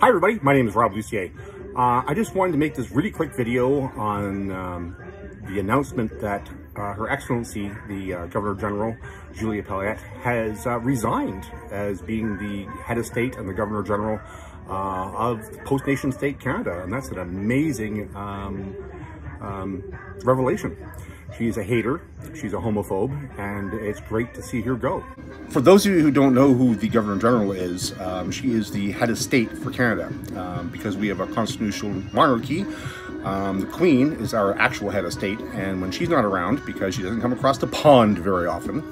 Hi everybody, my name is Rob Lucier. Uh, I just wanted to make this really quick video on um, the announcement that uh, Her Excellency, the uh, Governor General, Julia Payette, has uh, resigned as being the head of state and the Governor General uh, of post-nation state Canada. And that's an amazing um, um, revelation. She's a hater, she's a homophobe, and it's great to see her go. For those of you who don't know who the Governor General is, um, she is the head of state for Canada. Um, because we have a constitutional monarchy, um, the Queen is our actual head of state, and when she's not around, because she doesn't come across the pond very often,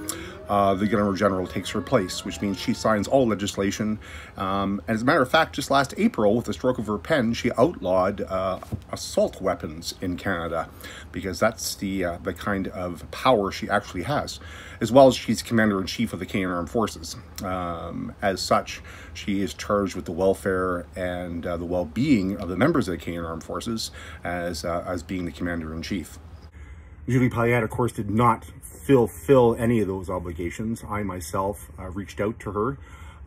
uh, the Governor General takes her place, which means she signs all legislation. Um, and as a matter of fact, just last April, with the stroke of her pen, she outlawed uh, assault weapons in Canada because that's the uh, the kind of power she actually has, as well as she's commander in chief of the Canadian Armed Forces. Um, as such, she is charged with the welfare and uh, the well-being of the members of the Canadian Armed Forces as uh, as being the commander in chief. Julie Payette, of course, did not fulfill any of those obligations. I myself uh, reached out to her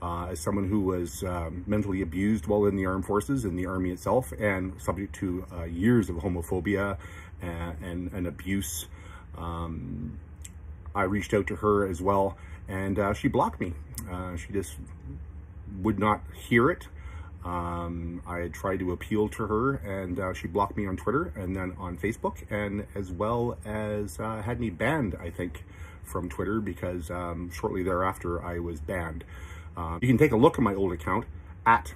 uh, as someone who was um, mentally abused while in the armed forces, in the army itself, and subject to uh, years of homophobia and, and, and abuse. Um, I reached out to her as well, and uh, she blocked me. Uh, she just would not hear it. Um, I tried to appeal to her and uh, she blocked me on Twitter and then on Facebook and as well as uh, had me banned, I think, from Twitter because um, shortly thereafter I was banned. Uh, you can take a look at my old account at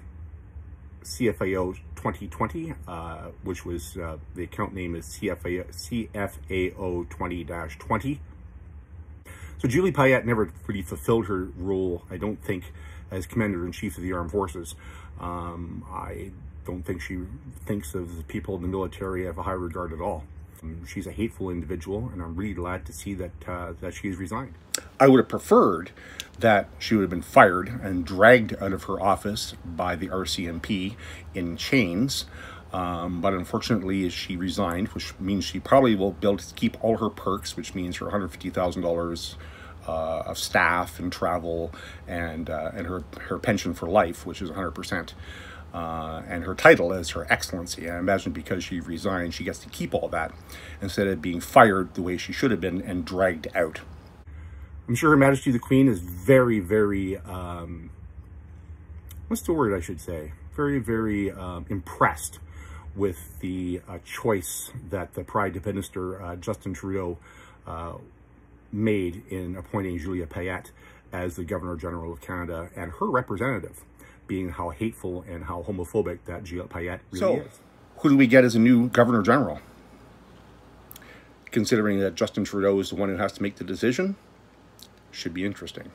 CFAO 2020, uh, which was uh, the account name is CFAO, CFAO 20-20. So Julie Payette never really fulfilled her role, I don't think, as Commander-in-Chief of the Armed Forces. Um, I don't think she thinks of the people in the military of a high regard at all. Um, she's a hateful individual, and I'm really glad to see that uh, that she's resigned. I would have preferred that she would have been fired and dragged out of her office by the RCMP in chains. Um, but unfortunately, she resigned, which means she probably will be able to keep all her perks, which means her $150,000 uh, of staff and travel and uh, and her her pension for life, which is 100 percent. Uh, and her title is Her Excellency. I imagine because she resigned, she gets to keep all that instead of being fired the way she should have been and dragged out. I'm sure Her Majesty the Queen is very, very, um, what's the word I should say? Very, very um, impressed with the uh, choice that the Prime Minister, uh, Justin Trudeau, uh, made in appointing Julia Payette as the Governor General of Canada and her representative, being how hateful and how homophobic that Julia Payette really so, is. Who do we get as a new Governor General? Considering that Justin Trudeau is the one who has to make the decision, should be interesting.